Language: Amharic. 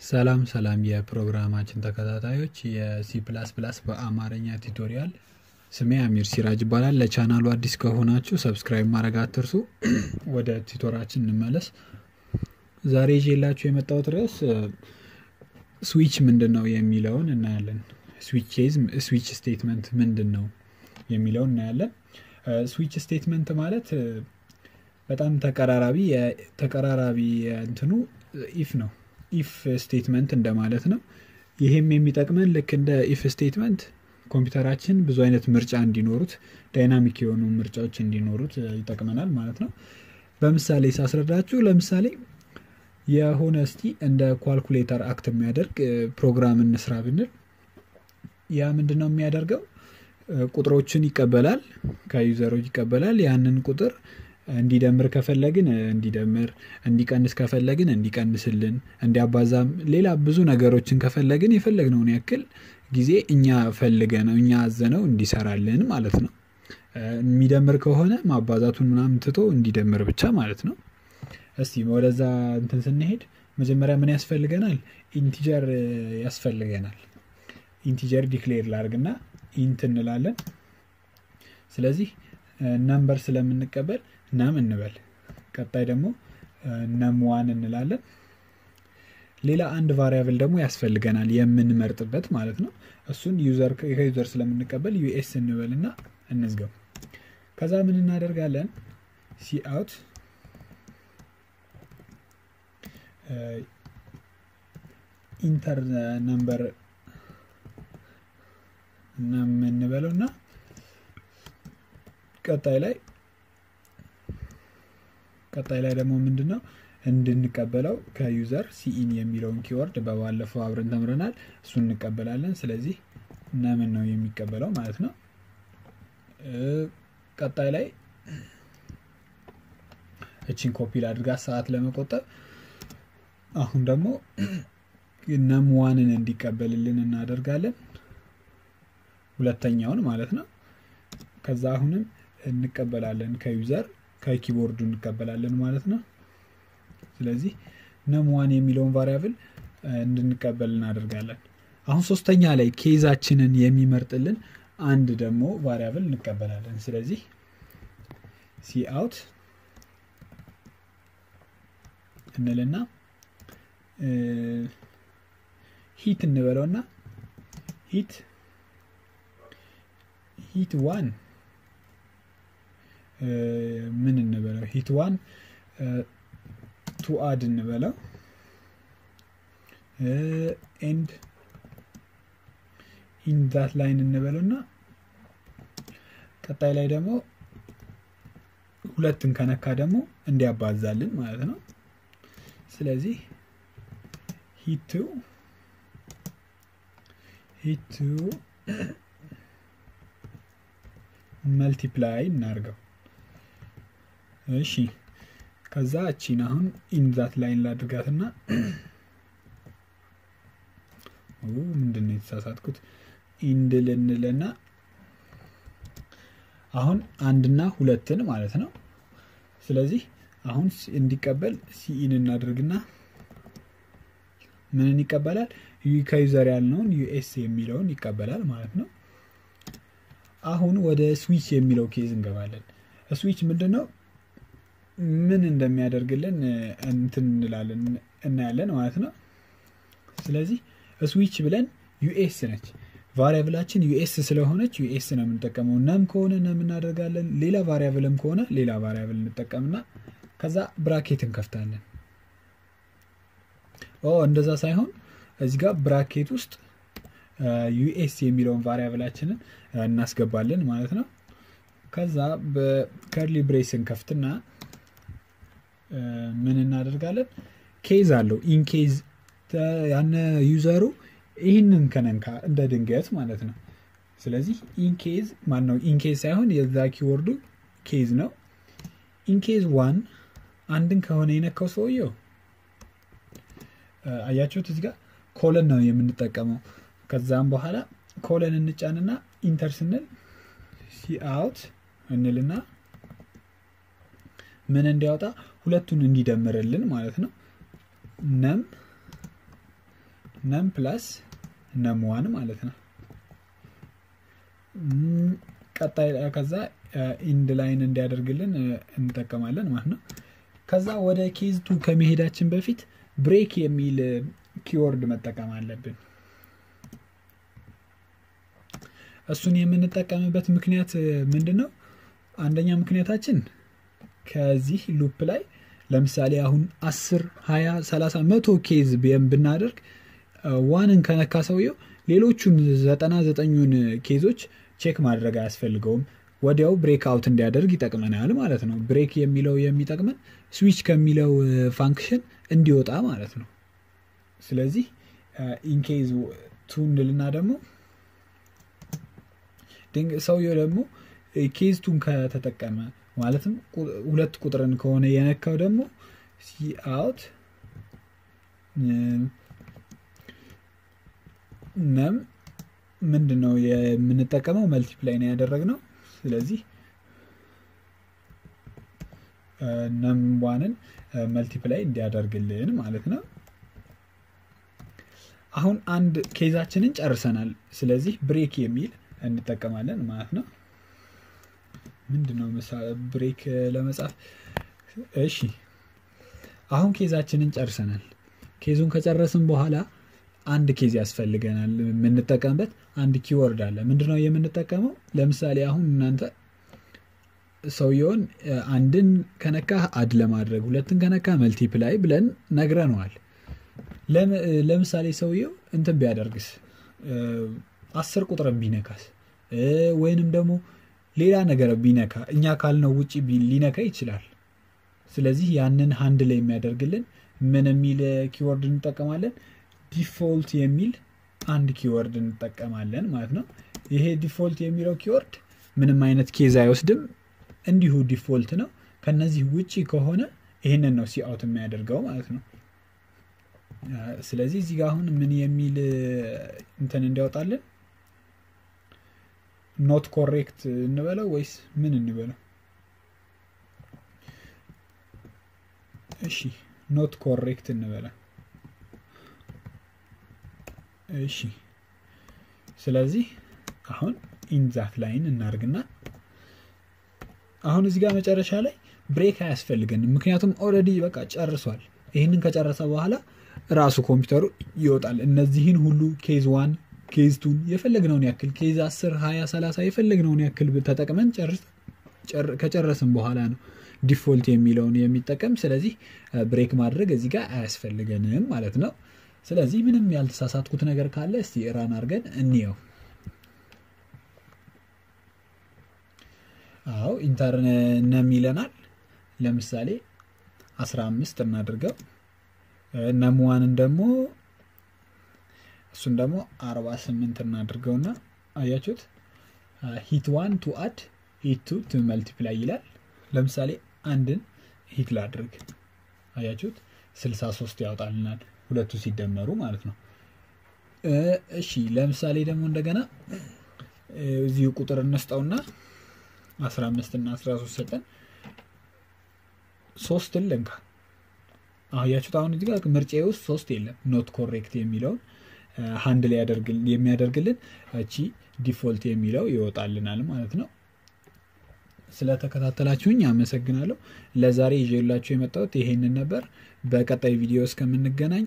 ሰላም ሰላም የፕሮግራማችን ተከታታዮች የ C plus plus በአማርኛ tutorial ስሜ አሚር ሲራጅ ይባላል። ለቻናሉ አዲስ ከሆናችሁ subscribe ማድረግ አትርሱ። ወደ tutorial ኣችን እንመለስ። ዛሬ ይዤላችሁ የመጣሁት ርዕስ ስዊች ምንድን ነው የሚለውን እናያለን። switch switch statement ምንድን ነው የሚለውን እናያለን። switch statement ማለት በጣም ተቀራራቢ ተቀራራቢ እንትኑ if ነው if statement እንደማለት ነው። ይሄም የሚጠቅመን ልክ እንደ if statement ኮምፒውተራችን ብዙ አይነት ምርጫ እንዲኖሩት dynamic የሆኑ ምርጫዎች እንዲኖሩት ይጠቅመናል ማለት ነው። በምሳሌ ሳስረዳችሁ ለምሳሌ የሆነ እስቲ እንደ calculator act የሚያደርግ ፕሮግራም እንስራ ብንል ያ ምንድን ነው የሚያደርገው? ቁጥሮችን ይቀበላል፣ ከዩዘሮች ይቀበላል። ያንን ቁጥር እንዲደምር ከፈለግን እንዲደምር፣ እንዲቀንስ ከፈለግን እንዲቀንስልን፣ እንዲያባዛም ሌላ ብዙ ነገሮችን ከፈለግን የፈለግነውን ያክል ጊዜ እኛ ፈልገ ነው እኛ አዘነው እንዲሰራልን ማለት ነው። የሚደምር ከሆነ ማባዛቱን ምናምን ትቶ እንዲደምር ብቻ ማለት ነው። እስቲ ወደዛ እንትን ስንሄድ መጀመሪያ ምን ያስፈልገናል? ኢንቲጀር ያስፈልገናል። integer declare ላርግና int እንላለን። ስለዚህ number ስለምንቀበል num እንበል። ቀጣይ ደግሞ num one እንላለን። ሌላ አንድ variable ደግሞ ያስፈልገናል የምንመርጥበት ማለት ነው። እሱን user ከ user ስለምንቀበል us እንበል እና እንያዘው። ከዛ ምን እናደርጋለን? cout enter number እና የምንበለው እና ቀጣይ ላይ ቀጣይ ላይ ደግሞ ምንድን ነው እንድንቀበለው ከ user cin የሚለውን keyword በባለፈው አብረን ተምረናል። እሱን እንቀበላለን። ስለዚህ num ን ነው የሚቀበለው ማለት ነው። ቀጣይ ላይ እችን ኮፒ ላድርጋት ሰዓት ለመቆጠብ። አሁን ደግሞ num one ን እንዲቀበልልን እናደርጋለን። ሁለተኛውን ማለት ነው። ከዛ አሁንም እንቀበላለን ከ user ከ keyboard ኡ እንቀበላለን ማለት ነው። ስለዚህ num one የሚለውን variable እንድንቀበል እናደርጋለን። አሁን ሶስተኛ ላይ case ኣችንን የሚመርጥልን አንድ ደግሞ variable እንቀበላለን። ስለዚህ cout እንልና hit እንበለውና hit hit one ምን እንበለው hit one to add እንበለው end በዛት line እንበለው እና ቀጣይ ላይ ደግሞ ሁለትን ከነካ ደግሞ እንዲያባዛልን ማለት ነው። ስለዚህ hit two hit two multiply እናርገው። እሺ ከዛ እቺን አሁን end ዛት line ላድርጋትና ምንድን ነው የተሳሳትኩት? end ልንልና አሁን አንድና ሁለትን ማለት ነው። ስለዚህ አሁን እንዲቀበል cin እናድርግና ምንን ይቀበላል? ከ user ያልነውን us የሚለውን ይቀበላል ማለት ነው። አሁን ወደ switch የሚለው case እንገባለን። ስዊች ምንድን ነው? ምን እንደሚያደርግልን እንትን እንላለን እናያለን ማለት ነው። ስለዚህ switch ብለን us ነች variable ኣችን us ስለሆነች us ነው የምንጠቀመው። num ከሆነ num እናደርጋለን። ሌላ variable ም ከሆነ ሌላ variable እንጠቀምና ከዛ bracket እንከፍታለን። ኦ እንደዛ ሳይሆን እዚህ ጋር bracket ውስጥ us የሚለውን variable ኣችንን እናስገባለን ማለት ነው። ከዛ በ curly brace እንከፍትና ምን እናደርጋለን? case አለው in case ያነ user ኡ ይህንን ከነካ እንደ ድንገት ማለት ነው። ስለዚህ in case ማን ነው? in case ሳይሆን የዛ keyword ኡ case ነው። in case one አንድን ከሆነ የነካው ሰውየው አያችሁት፣ እዚህ ጋር colon ነው የምንጠቀመው። ከዛም በኋላ colon እንጫንና enter ስንል cout እንልና ምን እንዲያወጣ ሁለቱን እንዲደምርልን ማለት ነው። num num plus num one ማለት ነው። ቀጣይ ከዛ end line እንዲያደርግልን እንጠቀማለን ማለት ነው። ከዛ ወደ case two ከመሄዳችን በፊት break የሚል keyword መጠቀም አለብን። እሱን የምንጠቀምበት ምክንያት ምንድን ነው? አንደኛ ምክንያታችን ከዚህ loop ላይ ለምሳሌ አሁን አስር ሀያ ሰላሳ መቶ case ብናደርግ one ን ከነካ ሰውየው ሌሎቹን ዘጠና ዘጠኙን case ኦች check ማድረግ አያስፈልገውም። ወዲያው break out እንዲያደርግ ይጠቅመናል ማለት ነው። break የሚለው የሚጠቅመን switch ከሚለው function እንዲወጣ ማለት ነው። ስለዚህ in case two እንልና ደግሞ ሰውየው ደግሞ case two ን ከተጠቀመ ማለትም ሁለት ቁጥርን ከሆነ የነካው ደግሞ cout num ምንድን ነው የምንጠቀመው? multiply ነው ያደረግነው። ስለዚህ num one ን multiply እንዲያደርግልን ማለት ነው። አሁን አንድ case ኣችንን ጨርሰናል። ስለዚህ break የሚል እንጠቀማለን ማለት ነው። ምንድን ነው break ለመጻፍ? እሺ አሁን case ኣችንን ጨርሰናል። case ኡን ከጨረስን በኋላ አንድ case ያስፈልገናል። የምንጠቀምበት አንድ keyword አለ። ምንድነው የምንጠቀመው? ለምሳሌ አሁን እናንተ ሰውየውን አንድን ከነካ add ለማድረግ ሁለትን ከነካ multiply ብለን ነግረነዋል። ለምሳሌ ሰውየው እንትን ቢያደርግስ አስር ቁጥርን ቢነካስ ወይንም ደግሞ ሌላ ነገር ቢነካ እኛ ካልነው ውጭ ሊነካ ይችላል። ስለዚህ ያንን handle የሚያደርግልን ምን የሚል keyword እንጠቀማለን? default የሚል አንድ keyword እንጠቀማለን ማለት ነው። ይሄ default የሚለው keyword ምንም አይነት case አይወስድም፣ እንዲሁ default ነው። ከነዚህ ውጪ ከሆነ ይህንን ነው cout የሚያደርገው ማለት ነው። ስለዚህ እዚህ ጋር አሁን ምን የሚል እንትን እንዲያወጣልን not correct እንበለው ወይስ ምን እንበለው? እሺ not correct እንበለው። እሺ ስለዚህ አሁን end line እናርግና አሁን እዚህ ጋር መጨረሻ ላይ break አያስፈልገንም፣ ምክንያቱም already በቃ ጨርሷል። ይህንን ከጨረሰ በኋላ ራሱ ኮምፒውተሩ ይወጣል። እነዚህን ሁሉ case one case two ን የፈለግነውን ያክል case 10 20 30 የፈለግነውን ያክል ተጠቅመን ከጨረስን በኋላ ነው default የሚለውን የሚጠቀም። ስለዚህ break ማድረግ እዚህ ጋር አያስፈልገንም ማለት ነው። ስለዚህ ምንም ያልተሳሳትኩት ነገር ካለ እስቲ run አድርገን እንየው። አዎ enter num ይለናል። ለምሳሌ 15 እናድርገው። num one ን ደግሞ እሱን ደግሞ 48 እናድርገውና አያችሁት? hit one to add hit two to multiply ይላል። ለምሳሌ አንድን hit ላድርግ። አያችሁት? 63 ያወጣልናል። ሁለቱ ሲደመሩ ማለት ነው። እሺ ለምሳሌ ደግሞ እንደገና እዚሁ ቁጥር እንስጠውና 15 እና 13 ሰጠን። ሶስትን ልንካ። አያችሁት? አሁን እዚህ ጋር ምርጫ ውስጥ ሶስት የለም። not correct የሚለውን ሀንድ ላይ የሚያደርግልን እቺ ዲፎልት የሚለው ይወጣልናል ማለት ነው። ስለተከታተላችሁኝ አመሰግናለሁ። ለዛሬ ይዤላችሁ የመጣሁት ይሄንን ነበር። በቀጣይ ቪዲዮ እስከምንገናኝ